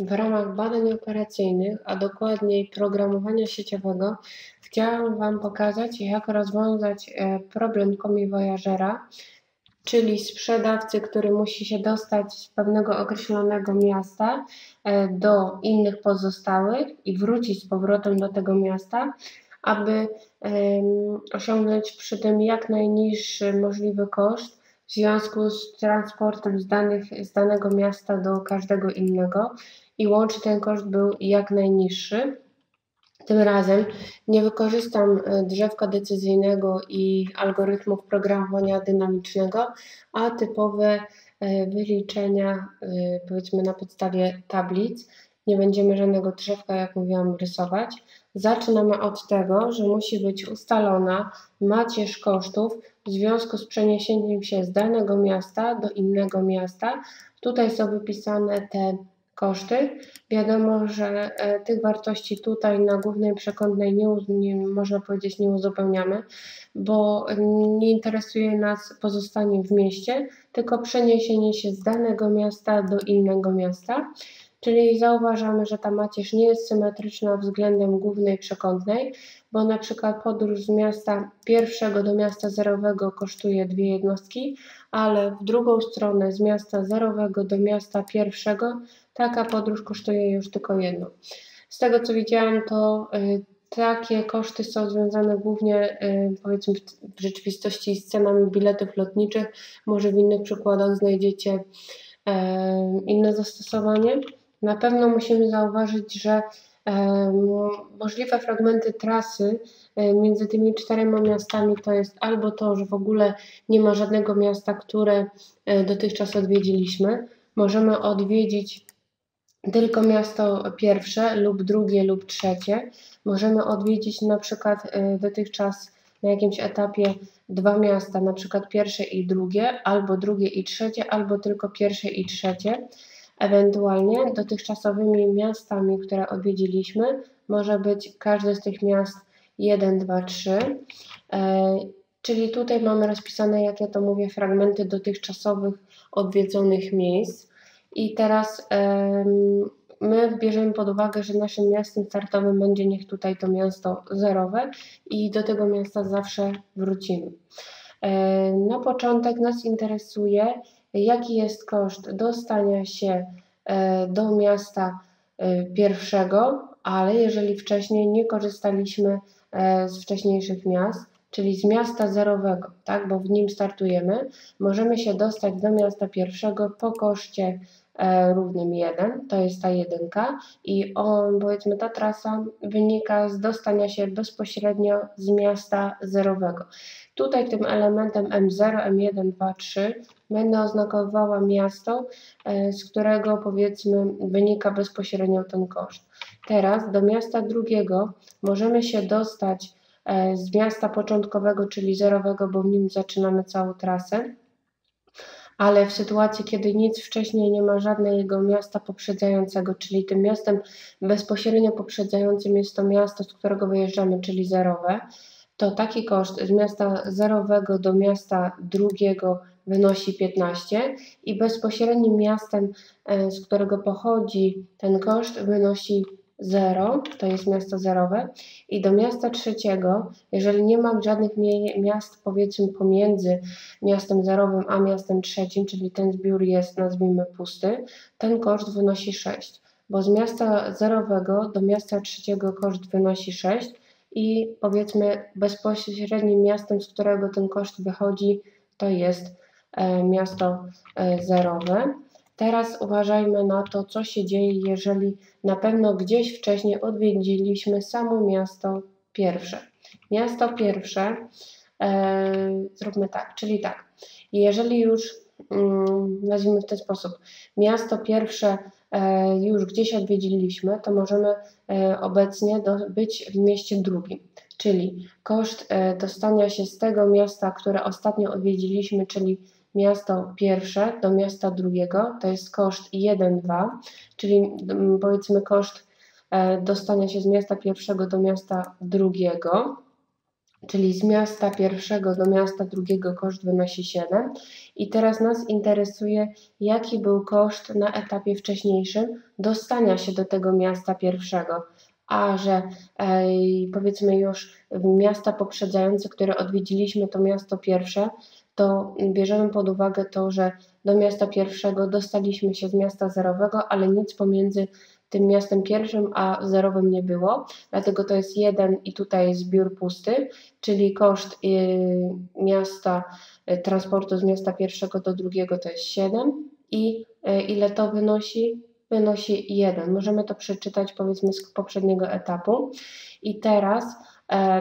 W ramach badań operacyjnych, a dokładniej programowania sieciowego, chciałam Wam pokazać, jak rozwiązać e, problem komiwojażera, czyli sprzedawcy, który musi się dostać z pewnego określonego miasta e, do innych pozostałych i wrócić z powrotem do tego miasta, aby osiągnąć przy tym jak najniższy możliwy koszt w związku z transportem z, danych, z danego miasta do każdego innego i łącznie ten koszt był jak najniższy. Tym razem nie wykorzystam e, drzewka decyzyjnego i algorytmów programowania dynamicznego, a typowe e, wyliczenia, e, powiedzmy na podstawie tablic. Nie będziemy żadnego drzewka, jak mówiłam, rysować. Zaczynamy od tego, że musi być ustalona macierz kosztów w związku z przeniesieniem się z danego miasta do innego miasta. Tutaj są wypisane te koszty. Wiadomo, że e, tych wartości tutaj na głównej przekątnej nie, nie, można powiedzieć nie uzupełniamy, bo nie interesuje nas pozostanie w mieście, tylko przeniesienie się z danego miasta do innego miasta. Czyli zauważamy, że ta macierz nie jest symetryczna względem głównej przekątnej, bo na przykład podróż z miasta pierwszego do miasta zerowego kosztuje dwie jednostki, ale w drugą stronę z miasta zerowego do miasta pierwszego taka podróż kosztuje już tylko jedno. Z tego co widziałam, to y, takie koszty są związane głównie y, powiedzmy w rzeczywistości z cenami biletów lotniczych. Może w innych przykładach znajdziecie y, inne zastosowanie. Na pewno musimy zauważyć, że możliwe fragmenty trasy między tymi czterema miastami to jest albo to, że w ogóle nie ma żadnego miasta, które dotychczas odwiedziliśmy. Możemy odwiedzić tylko miasto pierwsze lub drugie lub trzecie. Możemy odwiedzić na przykład y, dotychczas na jakimś etapie dwa miasta, na przykład pierwsze i drugie, albo drugie i trzecie, albo tylko pierwsze i trzecie. Ewentualnie dotychczasowymi miastami, które odwiedziliśmy, może być każde z tych miast 1, 2, 3. Czyli tutaj mamy rozpisane, jak ja to mówię, fragmenty dotychczasowych odwiedzonych miejsc. I teraz my bierzemy pod uwagę, że naszym miastem startowym będzie niech tutaj to miasto zerowe i do tego miasta zawsze wrócimy. Na początek nas interesuje, jaki jest koszt dostania się e, do miasta e, pierwszego, ale jeżeli wcześniej nie korzystaliśmy e, z wcześniejszych miast, czyli z miasta zerowego, tak, bo w nim startujemy, możemy się dostać do miasta pierwszego po koszcie równym 1, to jest ta jedynka i on, powiedzmy ta trasa wynika z dostania się bezpośrednio z miasta zerowego. Tutaj tym elementem M0, M1, 2, 3 będę oznakowała miasto, e, z którego powiedzmy wynika bezpośrednio ten koszt. Teraz do miasta drugiego możemy się dostać e, z miasta początkowego, czyli zerowego, bo w nim zaczynamy całą trasę ale w sytuacji, kiedy nic wcześniej nie ma żadnego miasta poprzedzającego, czyli tym miastem bezpośrednio poprzedzającym jest to miasto, z którego wyjeżdżamy, czyli zerowe, to taki koszt z miasta zerowego do miasta drugiego wynosi 15 i bezpośrednim miastem, e, z którego pochodzi ten koszt, wynosi 0, to jest miasto zerowe, i do miasta trzeciego, jeżeli nie mam żadnych miast, powiedzmy, pomiędzy miastem zerowym a miastem trzecim, czyli ten zbiór jest, nazwijmy, pusty, ten koszt wynosi 6, bo z miasta zerowego do miasta trzeciego koszt wynosi 6 i powiedzmy bezpośrednim miastem, z którego ten koszt wychodzi, to jest e, miasto e, zerowe. Teraz uważajmy na to, co się dzieje, jeżeli na pewno gdzieś wcześniej odwiedziliśmy samo miasto pierwsze. Miasto pierwsze, e, zróbmy tak, czyli tak, jeżeli już mm, nazwijmy w ten sposób, miasto pierwsze e, już gdzieś odwiedziliśmy, to możemy e, obecnie do, być w mieście drugim. Czyli koszt e, dostania się z tego miasta, które ostatnio odwiedziliśmy, czyli miasto pierwsze do miasta drugiego, to jest koszt 1,2, czyli mm, powiedzmy koszt e, dostania się z miasta pierwszego do miasta drugiego. czyli z miasta pierwszego do miasta drugiego koszt wynosi 7. I teraz nas interesuje, jaki był koszt na etapie wcześniejszym dostania się do tego miasta pierwszego. A że e, powiedzmy już miasta poprzedzające, które odwiedziliśmy, to miasto pierwsze, to bierzemy pod uwagę to, że do miasta pierwszego dostaliśmy się z miasta zerowego, ale nic pomiędzy tym miastem pierwszym a zerowym nie było, dlatego to jest jeden i tutaj jest zbiór pusty, czyli koszt y, miasta, y, transportu z miasta pierwszego do drugiego to jest 7 i y, ile to wynosi? Wynosi 1. Możemy to przeczytać powiedzmy z poprzedniego etapu i teraz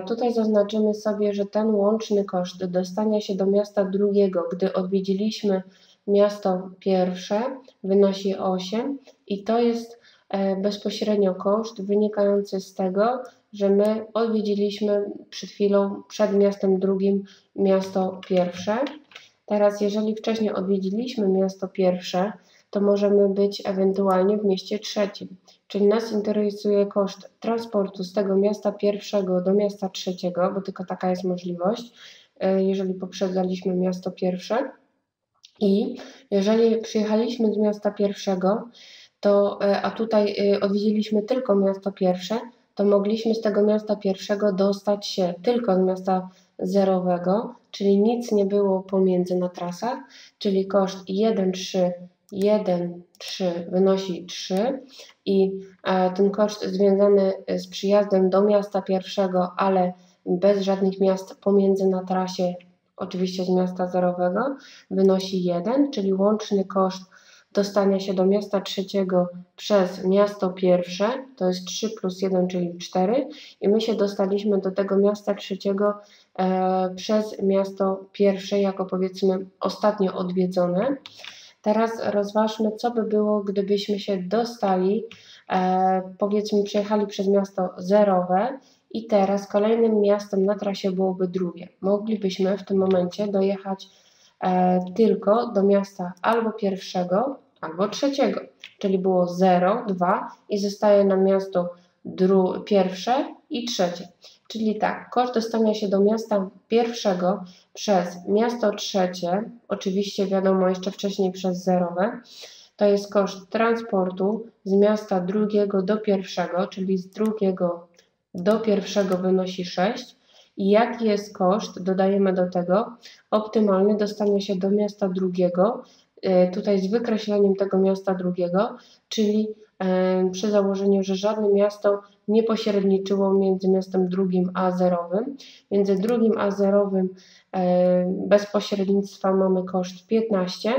Tutaj zaznaczymy sobie, że ten łączny koszt dostania się do miasta drugiego, gdy odwiedziliśmy miasto pierwsze, wynosi 8 i to jest E, bezpośrednio koszt wynikający z tego, że my odwiedziliśmy przed chwilą, przed miastem drugim, miasto pierwsze. Teraz, jeżeli wcześniej odwiedziliśmy miasto pierwsze, to możemy być ewentualnie w mieście trzecim. Czyli nas interesuje koszt transportu z tego miasta pierwszego do miasta trzeciego, bo tylko taka jest możliwość, e, jeżeli poprzedzaliśmy miasto pierwsze. I jeżeli przyjechaliśmy z miasta pierwszego, to, e, a tutaj e, odwiedziliśmy tylko miasto pierwsze, to mogliśmy z tego miasta pierwszego dostać się tylko z miasta zerowego, czyli nic nie było pomiędzy na trasach, czyli koszt 1,3 1,3 wynosi 3 i e, ten koszt związany z przyjazdem do miasta pierwszego, ale bez żadnych miast pomiędzy na trasie, oczywiście z miasta zerowego, wynosi 1, czyli łączny koszt dostania się do miasta trzeciego przez miasto pierwsze, to jest 3 plus 1, czyli 4 i my się dostaliśmy do tego miasta trzeciego e, przez miasto pierwsze, jako powiedzmy ostatnio odwiedzone. Teraz rozważmy, co by było, gdybyśmy się dostali, e, powiedzmy przejechali przez miasto zerowe i teraz kolejnym miastem na trasie byłoby drugie. Moglibyśmy w tym momencie dojechać E, tylko do miasta albo pierwszego, albo trzeciego. Czyli było 0, 2 i zostaje nam miasto pierwsze i trzecie. Czyli tak, koszt dostania się do miasta pierwszego przez miasto trzecie, oczywiście wiadomo jeszcze wcześniej przez zerowe, to jest koszt transportu z miasta drugiego do pierwszego, czyli z drugiego do pierwszego wynosi 6 i jaki jest koszt, dodajemy do tego, optymalny dostanie się do miasta drugiego, e, tutaj z wykreśleniem tego miasta drugiego, czyli e, przy założeniu, że żadne miasto nie pośredniczyło między miastem drugim a zerowym. Między drugim a zerowym e, bez pośrednictwa mamy koszt 15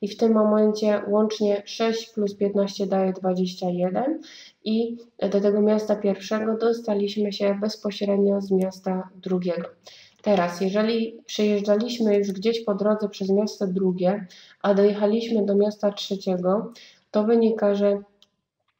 i w tym momencie łącznie 6 plus 15 daje 21 i do tego miasta pierwszego dostaliśmy się bezpośrednio z miasta drugiego. Teraz, jeżeli przejeżdżaliśmy już gdzieś po drodze przez miasto drugie, a dojechaliśmy do miasta trzeciego, to wynika, że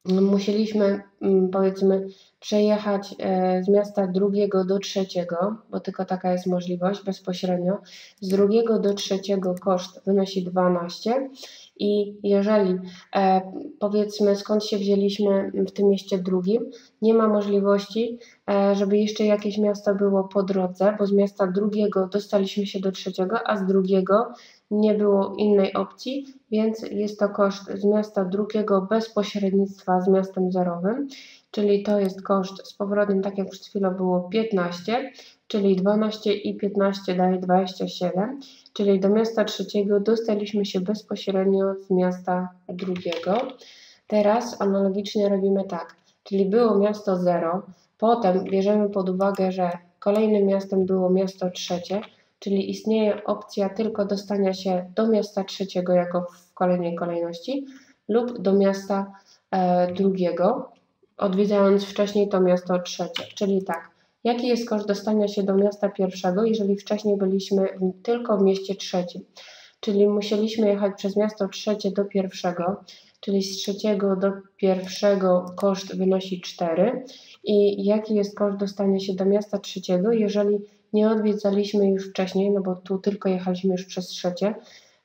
musieliśmy mm, powiedzmy przejechać e, z miasta drugiego do trzeciego, bo tylko taka jest możliwość bezpośrednio. Z drugiego do trzeciego koszt wynosi 12 i jeżeli e, powiedzmy skąd się wzięliśmy w tym mieście drugim, nie ma możliwości, e, żeby jeszcze jakieś miasto było po drodze, bo z miasta drugiego dostaliśmy się do trzeciego, a z drugiego nie było innej opcji, więc jest to koszt z miasta drugiego bez pośrednictwa z miastem zerowym, czyli to jest koszt z powrotem, tak jak przed chwilą było 15, czyli 12 i 15 daje 27, czyli do miasta trzeciego dostaliśmy się bezpośrednio z miasta drugiego. Teraz analogicznie robimy tak, czyli było miasto 0, potem bierzemy pod uwagę, że kolejnym miastem było miasto trzecie, czyli istnieje opcja tylko dostania się do miasta trzeciego jako w kolejnej kolejności lub do miasta e, drugiego, odwiedzając wcześniej to miasto trzecie. Czyli tak, jaki jest koszt dostania się do miasta pierwszego, jeżeli wcześniej byliśmy tylko w mieście trzecim? Czyli musieliśmy jechać przez miasto trzecie do pierwszego, czyli z trzeciego do pierwszego koszt wynosi 4. I jaki jest koszt dostania się do miasta trzeciego, jeżeli nie odwiedzaliśmy już wcześniej, no bo tu tylko jechaliśmy już przez trzecie,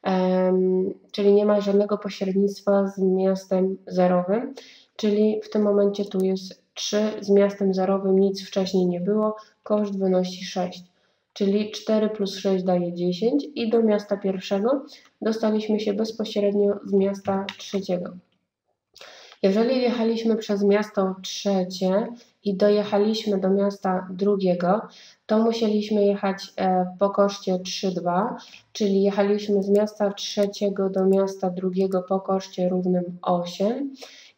um, czyli nie ma żadnego pośrednictwa z miastem zerowym, czyli w tym momencie tu jest 3 z miastem zerowym, nic wcześniej nie było, koszt wynosi 6, czyli 4 plus 6 daje 10 i do miasta pierwszego dostaliśmy się bezpośrednio z miasta trzeciego. Jeżeli jechaliśmy przez miasto trzecie i dojechaliśmy do miasta drugiego, to musieliśmy jechać e, po koszcie 3,2, czyli jechaliśmy z miasta trzeciego do miasta drugiego po koszcie równym 8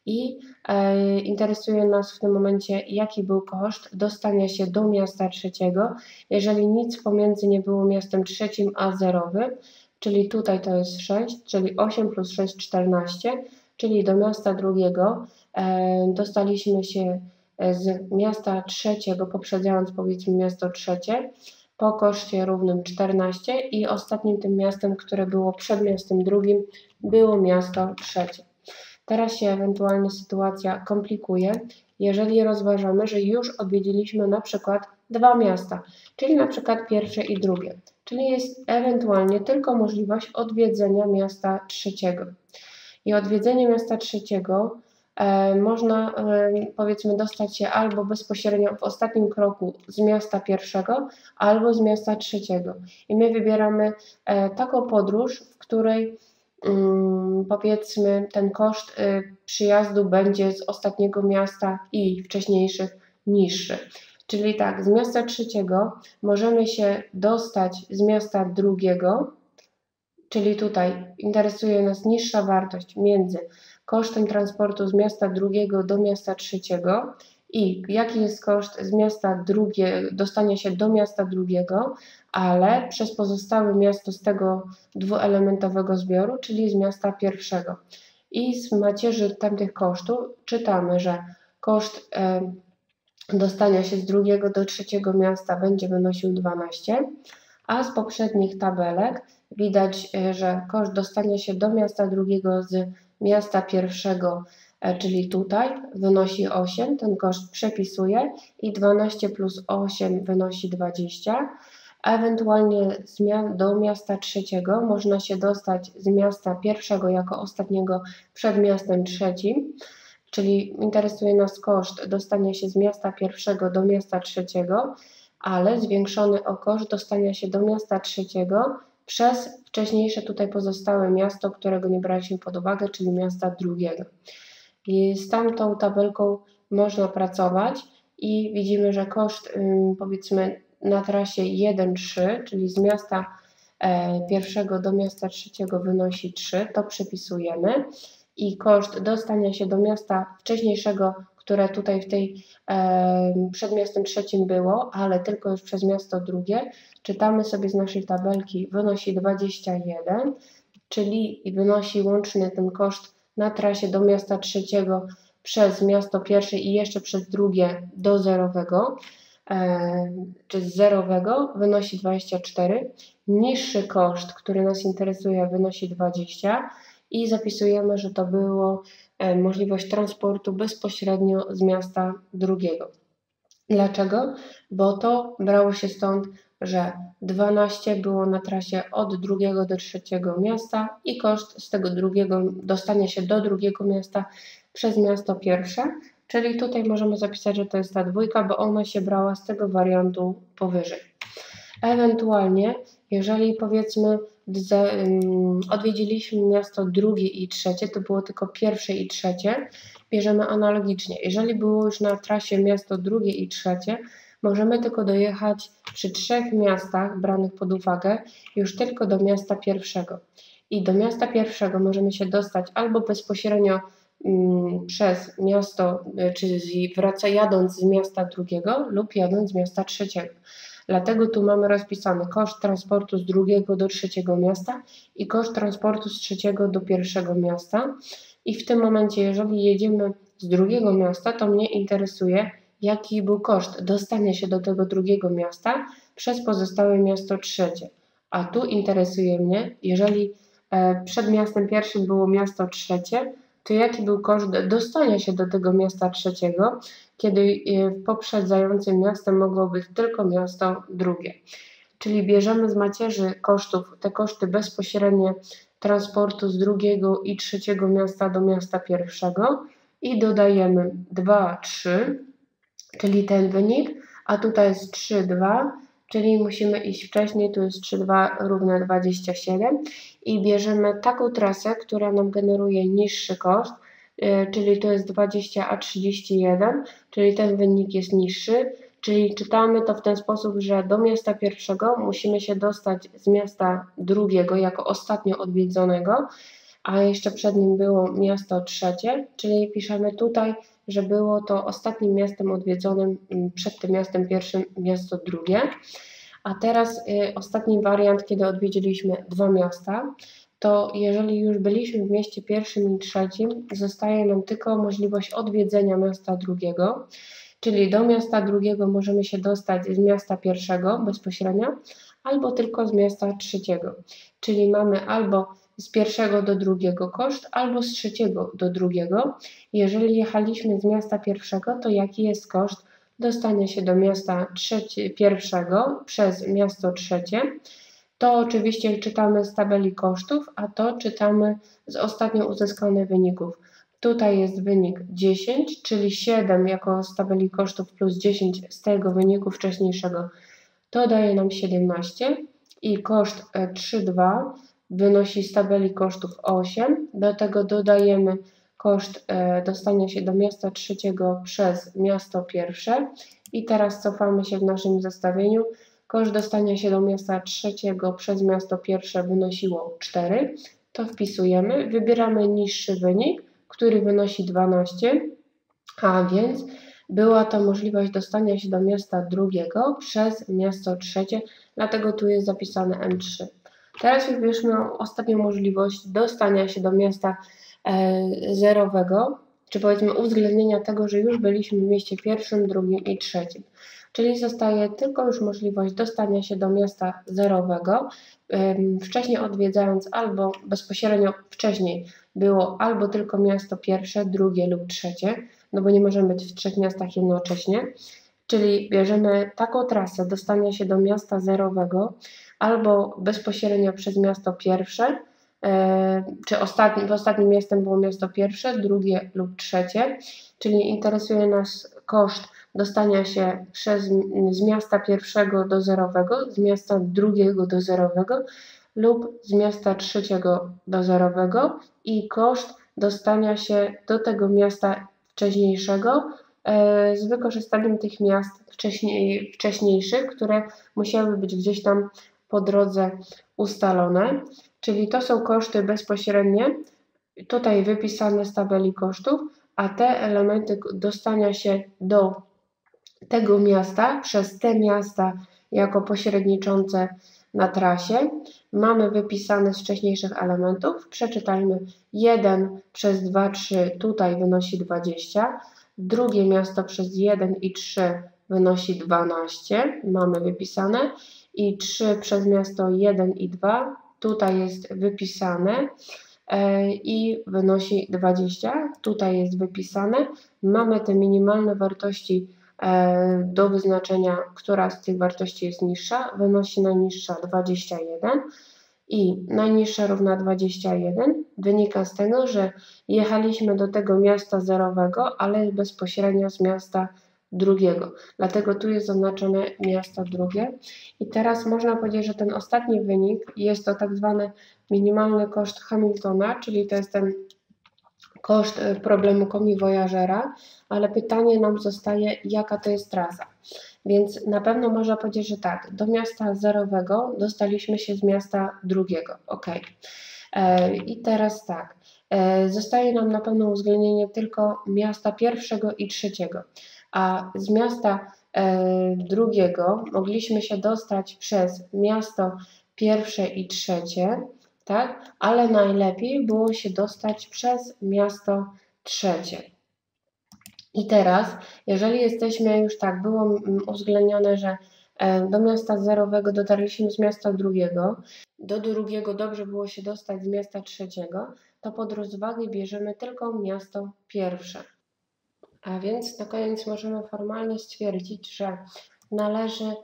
i e, interesuje nas w tym momencie, jaki był koszt dostania się do miasta trzeciego, jeżeli nic pomiędzy nie było miastem trzecim a zerowym, czyli tutaj to jest 6, czyli 8 plus 6, 14, czyli do miasta drugiego e, dostaliśmy się e, z miasta trzeciego, poprzedzając powiedzmy miasto trzecie, po koszcie równym 14 i ostatnim tym miastem, które było przed miastem drugim, było miasto trzecie. Teraz się ewentualnie sytuacja komplikuje, jeżeli rozważamy, że już odwiedziliśmy na przykład dwa miasta, czyli na przykład pierwsze i drugie, czyli jest ewentualnie tylko możliwość odwiedzenia miasta trzeciego. I odwiedzenie miasta trzeciego e, można e, powiedzmy dostać się albo bezpośrednio w ostatnim kroku z miasta pierwszego, albo z miasta trzeciego. I my wybieramy e, taką podróż, w której mm, powiedzmy ten koszt przyjazdu będzie z ostatniego miasta i wcześniejszych niższy. Czyli tak, z miasta trzeciego możemy się dostać z miasta drugiego, czyli tutaj interesuje nas niższa wartość między kosztem transportu z miasta drugiego do miasta trzeciego i jaki jest koszt z miasta drugiego, dostania się do miasta drugiego, ale przez pozostałe miasto z tego dwuelementowego zbioru, czyli z miasta pierwszego. I z macierzy tamtych kosztów czytamy, że koszt e, dostania się z drugiego do trzeciego miasta będzie wynosił 12, a z poprzednich tabelek widać, e, że koszt dostania się do miasta drugiego z miasta pierwszego, e, czyli tutaj, wynosi 8, ten koszt przepisuje i 12 plus 8 wynosi 20. Ewentualnie do miasta trzeciego można się dostać z miasta pierwszego jako ostatniego przed miastem trzecim, czyli interesuje nas koszt dostania się z miasta pierwszego do miasta trzeciego, ale zwiększony o koszt dostania się do miasta trzeciego przez wcześniejsze tutaj pozostałe miasto, którego nie braliśmy pod uwagę, czyli miasta drugiego. I z tamtą tabelką można pracować i widzimy, że koszt powiedzmy na trasie 1-3, czyli z miasta e, pierwszego do miasta trzeciego wynosi 3, to przypisujemy i koszt dostania się do miasta wcześniejszego które tutaj w tej przed miastem trzecim było, ale tylko już przez miasto drugie, czytamy sobie z naszej tabelki, wynosi 21, czyli wynosi łączny ten koszt na trasie do miasta trzeciego przez miasto pierwsze i jeszcze przez drugie do zerowego, czy z zerowego wynosi 24. Niższy koszt, który nas interesuje, wynosi 20 i zapisujemy, że to było możliwość transportu bezpośrednio z miasta drugiego. Dlaczego? Bo to brało się stąd, że 12 było na trasie od drugiego do trzeciego miasta i koszt z tego drugiego dostania się do drugiego miasta przez miasto pierwsze, czyli tutaj możemy zapisać, że to jest ta dwójka, bo ona się brała z tego wariantu powyżej. Ewentualnie, jeżeli powiedzmy odwiedziliśmy miasto drugie i trzecie, to było tylko pierwsze i trzecie, bierzemy analogicznie. Jeżeli było już na trasie miasto drugie i trzecie, możemy tylko dojechać przy trzech miastach branych pod uwagę już tylko do miasta pierwszego. I do miasta pierwszego możemy się dostać albo bezpośrednio przez miasto, y, czy wraca jadąc z miasta drugiego lub jadąc z miasta trzeciego. Dlatego tu mamy rozpisany koszt transportu z drugiego do trzeciego miasta i koszt transportu z trzeciego do pierwszego miasta. I w tym momencie, jeżeli jedziemy z drugiego miasta, to mnie interesuje, jaki był koszt dostania się do tego drugiego miasta przez pozostałe miasto trzecie. A tu interesuje mnie, jeżeli e, przed miastem pierwszym było miasto trzecie, to jaki był koszt dostania się do tego miasta trzeciego, kiedy e, poprzedzającym miastem mogło być tylko miasto drugie. Czyli bierzemy z macierzy kosztów te koszty bezpośrednie transportu z drugiego i trzeciego miasta do miasta pierwszego i dodajemy 2, 3, czyli ten wynik, a tutaj jest 3, 2, czyli musimy iść wcześniej, tu jest 3, 2 równe 27 i bierzemy taką trasę, która nam generuje niższy koszt, yy, czyli to jest 20, a 31, czyli ten wynik jest niższy, czyli czytamy to w ten sposób, że do miasta pierwszego musimy się dostać z miasta drugiego jako ostatnio odwiedzonego, a jeszcze przed nim było miasto trzecie, czyli piszemy tutaj, że było to ostatnim miastem odwiedzonym mm, przed tym miastem pierwszym miasto drugie. A teraz y, ostatni wariant, kiedy odwiedziliśmy dwa miasta, to jeżeli już byliśmy w mieście pierwszym i trzecim, zostaje nam tylko możliwość odwiedzenia miasta drugiego, czyli do miasta drugiego możemy się dostać z miasta pierwszego bezpośrednio, albo tylko z miasta trzeciego. Czyli mamy albo z pierwszego do drugiego koszt, albo z trzeciego do drugiego. Jeżeli jechaliśmy z miasta pierwszego, to jaki jest koszt dostania się do miasta trzecie, pierwszego przez miasto trzecie? To oczywiście czytamy z tabeli kosztów, a to czytamy z ostatnio uzyskanych wyników. Tutaj jest wynik 10, czyli 7 jako z tabeli kosztów plus 10 z tego wyniku wcześniejszego. To daje nam 17 i koszt 3,2 e, wynosi z tabeli kosztów 8. Do tego dodajemy koszt e, dostania się do miasta trzeciego przez miasto pierwsze. I teraz cofamy się w naszym zestawieniu. Koszt dostania się do miasta trzeciego przez miasto pierwsze wynosiło 4. To wpisujemy, wybieramy niższy wynik, który wynosi 12, a więc była to możliwość dostania się do miasta drugiego przez miasto trzecie, dlatego tu jest zapisane M3. Teraz wybierzmy ostatnią możliwość dostania się do miasta e, zerowego, czy powiedzmy uwzględnienia tego, że już byliśmy w mieście pierwszym, drugim i trzecim. Czyli zostaje tylko już możliwość dostania się do miasta zerowego, wcześniej odwiedzając albo bezpośrednio wcześniej było albo tylko miasto pierwsze, drugie lub trzecie, no bo nie możemy być w trzech miastach jednocześnie. Czyli bierzemy taką trasę dostania się do miasta zerowego albo bezpośrednio przez miasto pierwsze, e, czy ostatni, ostatnim miastem było miasto pierwsze, drugie lub trzecie, czyli interesuje nas koszt dostania się przez, z miasta pierwszego do zerowego, z miasta drugiego do zerowego lub z miasta trzeciego do zerowego i koszt dostania się do tego miasta wcześniejszego z wykorzystaniem tych miast wcześniej, wcześniejszych, które musiały być gdzieś tam po drodze ustalone. Czyli to są koszty bezpośrednie, tutaj wypisane z tabeli kosztów, a te elementy dostania się do tego miasta przez te miasta jako pośredniczące na trasie. Mamy wypisane z wcześniejszych elementów. Przeczytajmy 1 przez 2, 3 tutaj wynosi 20. Drugie miasto przez 1 i 3 wynosi 12. Mamy wypisane. I 3 przez miasto 1 i 2 tutaj jest wypisane e, i wynosi 20. Tutaj jest wypisane. Mamy te minimalne wartości E, do wyznaczenia, która z tych wartości jest niższa, wynosi najniższa 21 i najniższa równa 21 wynika z tego, że jechaliśmy do tego miasta zerowego, ale bezpośrednio z miasta drugiego. Dlatego tu jest zaznaczone miasto drugie. I teraz można powiedzieć, że ten ostatni wynik jest to tak zwany minimalny koszt Hamiltona, czyli to jest ten koszt e, problemu komiwojażera, ale pytanie nam zostaje, jaka to jest trasa. Więc na pewno można powiedzieć, że tak, do miasta zerowego dostaliśmy się z miasta drugiego. Ok. E, I teraz tak, e, zostaje nam na pewno uwzględnienie tylko miasta pierwszego i trzeciego, a z miasta e, drugiego mogliśmy się dostać przez miasto pierwsze i trzecie, tak? Ale najlepiej było się dostać przez miasto trzecie. I teraz, jeżeli jesteśmy już tak, było uwzględnione, że e, do miasta zerowego dotarliśmy z miasta drugiego, do drugiego dobrze było się dostać z miasta trzeciego, to pod rozwagę bierzemy tylko miasto pierwsze. A więc na koniec możemy formalnie stwierdzić, że należy e,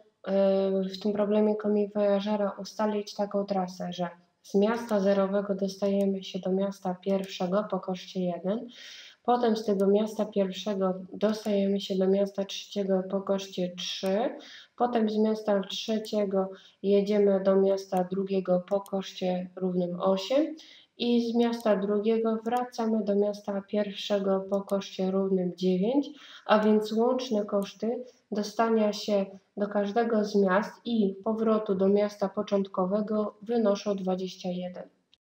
w tym problemie komiwojażera ustalić taką trasę, że z miasta zerowego dostajemy się do miasta pierwszego po koszcie 1. Potem z tego miasta pierwszego dostajemy się do miasta trzeciego po koszcie 3. Potem z miasta trzeciego jedziemy do miasta drugiego po koszcie równym 8 i z miasta drugiego wracamy do miasta pierwszego po koszcie równym 9, a więc łączne koszty dostania się do każdego z miast i powrotu do miasta początkowego wynoszą 21.